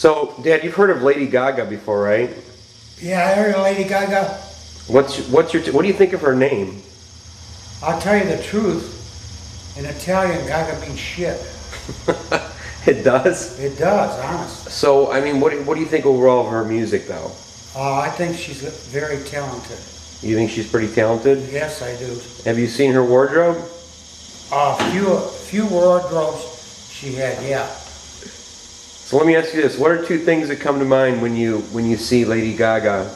So, Dad, you've heard of Lady Gaga before, right? Yeah, I heard of Lady Gaga. What's what's your what do you think of her name? I'll tell you the truth. In Italian, Gaga means shit. it does. It does, honest. So, I mean, what do- what do you think overall of her music, though? Uh, I think she's very talented. You think she's pretty talented? Yes, I do. Have you seen her wardrobe? A few, few wardrobes she had, yeah. So let me ask you this: What are two things that come to mind when you when you see Lady Gaga?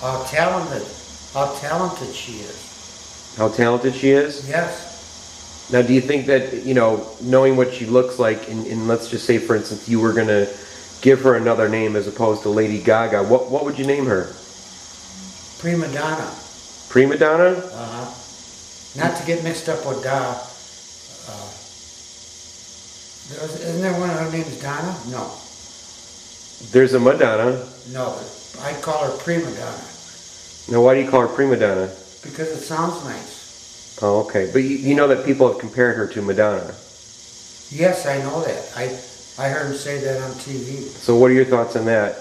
How talented, how talented she is. How talented she is? Yes. Now, do you think that you know, knowing what she looks like, and, and let's just say, for instance, you were gonna give her another name as opposed to Lady Gaga, what what would you name her? Prima donna. Prima donna? Uh-huh. Not to get mixed up with Da. Isn't there one of her name's Donna? No. There's a Madonna. No, I call her prima donna Now, why do you call her prima donna? because it sounds nice. Oh, okay. But you, you know that people have compared her to Madonna. Yes, I know that. I I heard him say that on TV. So, what are your thoughts on that?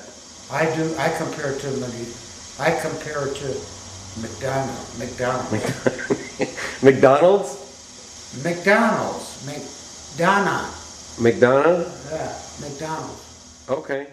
I do. I compare it to Mc- I compare it to McDonald. McDonald. McDonald's? McDonald's. McDonough. McDonough? Yeah, McDonald's. Okay.